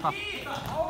一。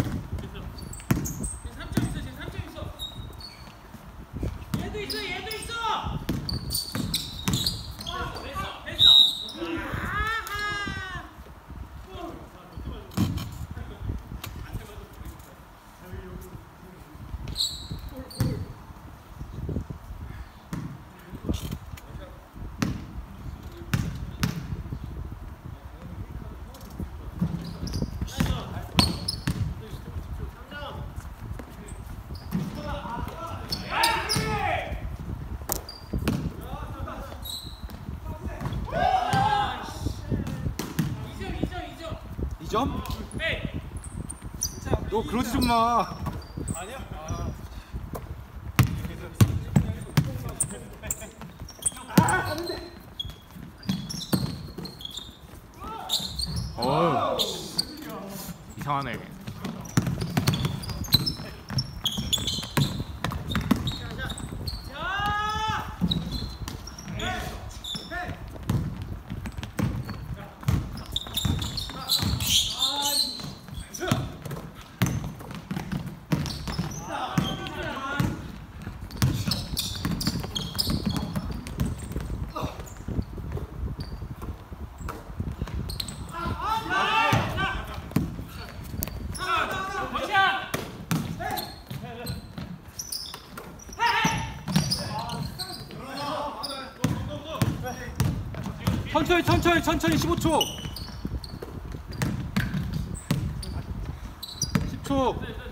점? 네너 그러지 좀 마. 어. 천천히 천천히 천천히 15초. 10초.